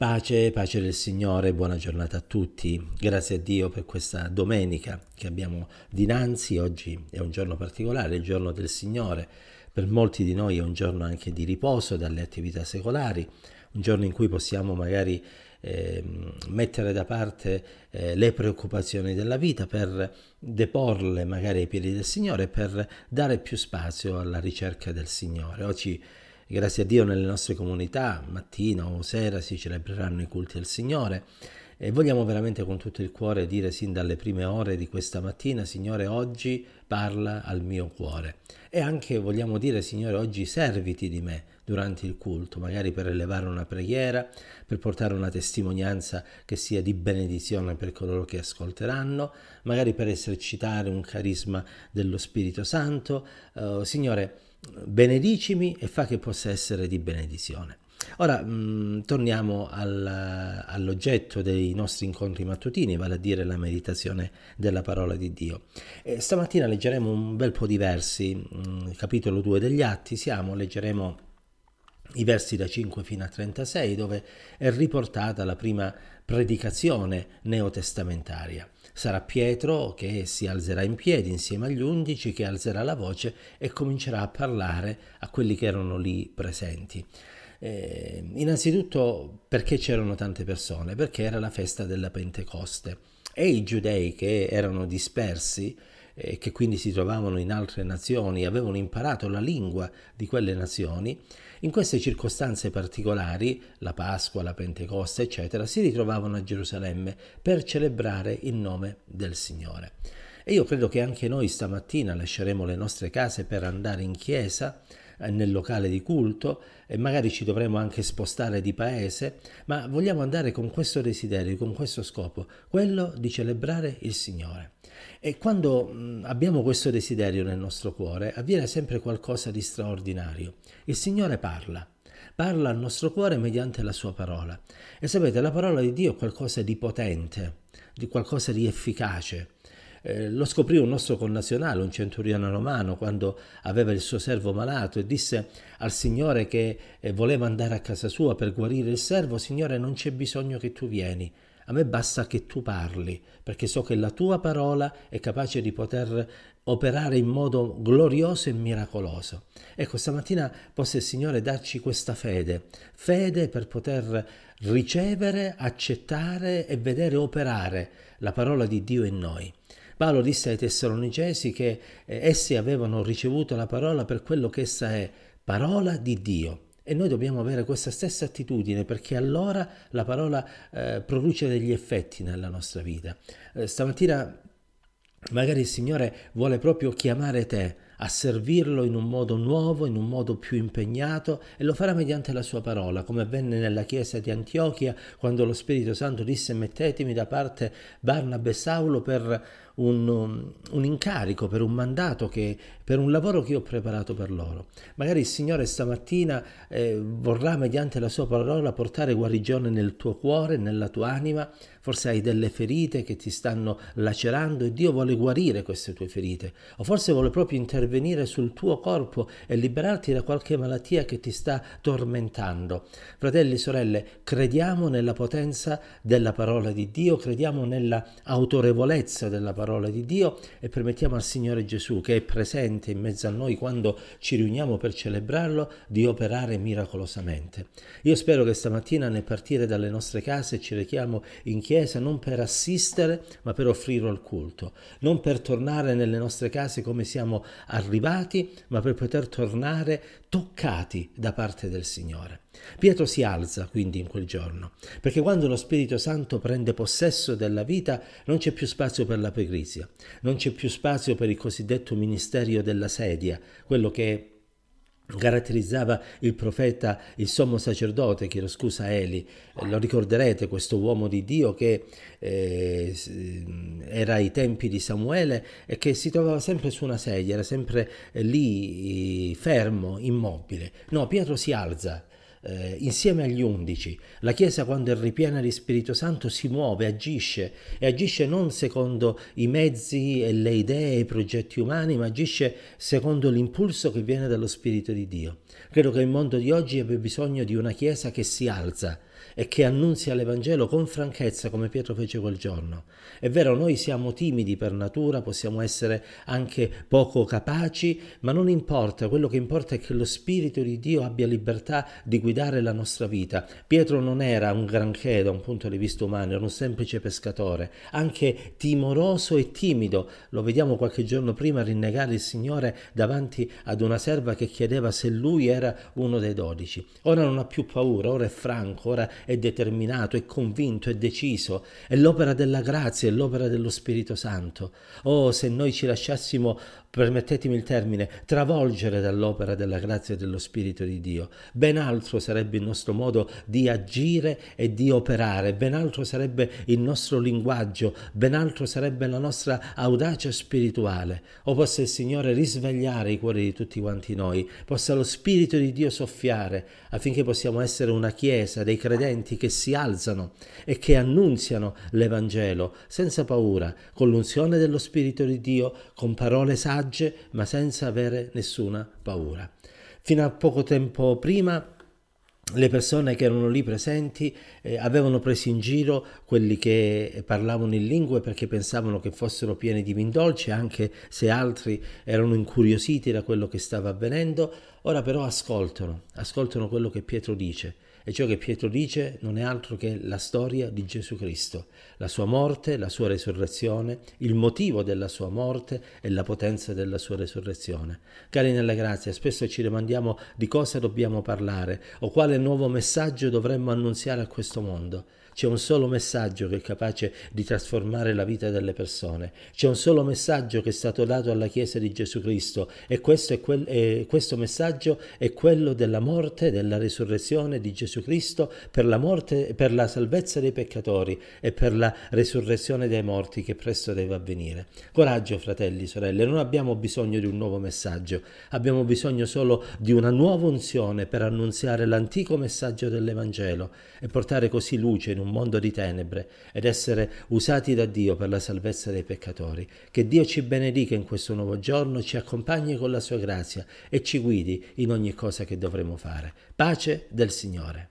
Pace, pace del Signore, buona giornata a tutti. Grazie a Dio per questa domenica che abbiamo dinanzi. Oggi è un giorno particolare, il giorno del Signore. Per molti di noi è un giorno anche di riposo dalle attività secolari, un giorno in cui possiamo magari eh, mettere da parte eh, le preoccupazioni della vita per deporle magari ai piedi del Signore, per dare più spazio alla ricerca del Signore. Oggi Grazie a Dio nelle nostre comunità, mattina o sera, si celebreranno i culti al Signore e vogliamo veramente con tutto il cuore dire sin dalle prime ore di questa mattina, Signore, oggi parla al mio cuore. E anche vogliamo dire, Signore, oggi serviti di me durante il culto, magari per elevare una preghiera, per portare una testimonianza che sia di benedizione per coloro che ascolteranno, magari per esercitare un carisma dello Spirito Santo. Uh, Signore, benedicimi e fa che possa essere di benedizione. Ora mh, mm, torniamo al, all'oggetto dei nostri incontri mattutini, vale a dire la meditazione della parola di Dio. E stamattina leggeremo un bel po' di versi, mh, mm, capitolo 2 degli Atti, siamo, leggeremo i versi da 5 fino a 36, dove è riportata la prima predicazione neotestamentaria. Sarà Pietro che si alzerà in piedi insieme agli undici, che alzerà la voce e comincerà a parlare a quelli che erano lì presenti. Eh, innanzitutto perché c'erano tante persone? Perché era la festa della Pentecoste e i giudei che erano dispersi e che quindi si trovavano in altre nazioni, avevano imparato la lingua di quelle nazioni, in queste circostanze particolari, la Pasqua, la Pentecoste, eccetera, si ritrovavano a Gerusalemme per celebrare il nome del Signore. E io credo che anche noi stamattina lasceremo le nostre case per andare in chiesa, eh, nel locale di culto e magari ci dovremo anche spostare di paese, ma vogliamo andare con questo desiderio, con questo scopo, quello di celebrare il Signore. E quando abbiamo questo desiderio nel nostro cuore, avviene sempre qualcosa di straordinario. Il Signore parla, parla al nostro cuore mediante la sua parola. E sapete, la parola di Dio è qualcosa di potente, di qualcosa di efficace. Eh, lo scoprì un nostro connazionale, un centurione romano, quando aveva il suo servo malato e disse al Signore che eh, voleva andare a casa sua per guarire il servo, Signore non c'è bisogno che tu vieni, a me basta che tu parli, perché so che la tua parola è capace di poter operare in modo glorioso e miracoloso. Ecco, stamattina possa il Signore darci questa fede, fede per poter ricevere, accettare e vedere operare la parola di Dio in noi. Paolo disse ai Tessalonicesi che eh, essi avevano ricevuto la parola per quello che essa è, parola di Dio. E noi dobbiamo avere questa stessa attitudine perché allora la parola eh, produce degli effetti nella nostra vita. Eh, stamattina magari il Signore vuole proprio chiamare te a servirlo in un modo nuovo, in un modo più impegnato e lo farà mediante la sua parola, come avvenne nella chiesa di Antiochia quando lo Spirito Santo disse mettetemi da parte Barnabé e Saulo per un, un, incarico, per un mandato, che, per un lavoro che ho preparato per loro. Magari il Signore stamattina eh, vorrà mediante la sua parola portare guarigione nel tuo cuore, nella tua anima, forse hai delle ferite che ti stanno lacerando e Dio vuole guarire queste tue ferite, o forse vuole proprio intervenire sul tuo corpo e liberarti da qualche malattia che ti sta tormentando. Fratelli e sorelle, crediamo nella potenza della parola di Dio, crediamo nella autorevolezza della parola di Dio e permettiamo al Signore Gesù, che è presente in mezzo a noi quando ci riuniamo per celebrarlo, di operare miracolosamente. Io spero che stamattina nel partire dalle nostre case ci rechiamo in Chiesa non per assistere, ma per offrirlo al culto, non per tornare nelle nostre case come siamo arrivati, ma per poter tornare toccati da parte del Signore. Pietro si alza quindi in quel giorno, perché quando lo Spirito Santo prende possesso della vita non c'è più spazio per la pigrizia, non c'è più spazio per il cosiddetto ministerio della sedia, quello che caratterizzava il profeta, il sommo sacerdote, chiedo scusa Eli, lo ricorderete questo uomo di Dio che eh, era ai tempi di Samuele e che si trovava sempre su una sedia, era sempre lì fermo, immobile. No, Pietro si alza eh, insieme agli undici. La Chiesa quando è ripiena di Spirito Santo si muove, agisce e agisce non secondo i mezzi e le idee e i progetti umani, ma agisce secondo l'impulso che viene dallo Spirito di Dio. Credo che il mondo di oggi abbia bisogno di una Chiesa che si alza e che annunzia l'Evangelo con franchezza come Pietro fece quel giorno. È vero, noi siamo timidi per natura, possiamo essere anche poco capaci, ma non importa, quello che importa è che lo Spirito di Dio abbia libertà di guidare la nostra vita. Pietro non era un granché da un punto di vista umano, era un semplice pescatore, anche timoroso e timido. Lo vediamo qualche giorno prima rinnegare il Signore davanti ad una serva che chiedeva se lui era uno dei dodici. Ora non ha più paura, ora è franco, ora è determinato, è convinto, è deciso. È l'opera della grazia, è l'opera dello Spirito Santo. Oh, se noi ci lasciassimo permettetemi il termine, travolgere dall'opera della grazia e dello Spirito di Dio. Ben altro sarebbe il nostro modo di agire e di operare, ben altro sarebbe il nostro linguaggio, ben altro sarebbe la nostra audacia spirituale. O possa il Signore risvegliare i cuori di tutti quanti noi, possa lo Spirito di Dio soffiare affinché possiamo essere una Chiesa dei credenti che si alzano e che annunziano l'Evangelo senza paura, con l'unzione dello Spirito di Dio, con parole sagge ma senza avere nessuna paura. Fino a poco tempo prima le persone che erano lì presenti eh, avevano preso in giro quelli che parlavano in lingue perché pensavano che fossero pieni di vin dolce, anche se altri erano incuriositi da quello che stava avvenendo. Ora però ascoltano, ascoltano quello che Pietro dice e ciò che Pietro dice non è altro che la storia di Gesù Cristo, la sua morte, la sua resurrezione, il motivo della sua morte e la potenza della sua resurrezione. Cari nella grazia, spesso ci domandiamo di cosa dobbiamo parlare o quale nuovo messaggio dovremmo annunziare a questo mondo. C'è un solo messaggio che è capace di trasformare la vita delle persone. C'è un solo messaggio che è stato dato alla Chiesa di Gesù Cristo e questo, quel, e questo messaggio è quello della morte della risurrezione di Gesù Cristo per la, morte, per la salvezza dei peccatori e per la risurrezione dei morti che presto deve avvenire. Coraggio, fratelli, sorelle, non abbiamo bisogno di un nuovo messaggio, abbiamo bisogno solo di una nuova unzione per annunziare l'antico messaggio dell'Evangelo e portare così luce in un mondo di tenebre ed essere usati da Dio per la salvezza dei peccatori. Che Dio ci benedica in questo nuovo giorno, ci accompagni con la sua grazia e ci guidi in ogni cosa che dovremo fare. Pace del Signore.